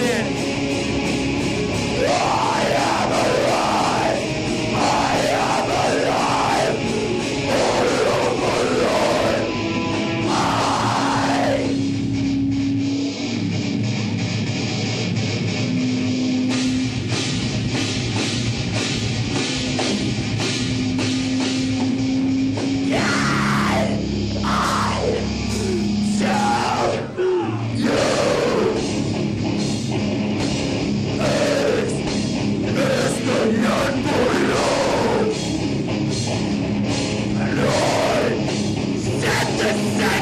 in. necessário.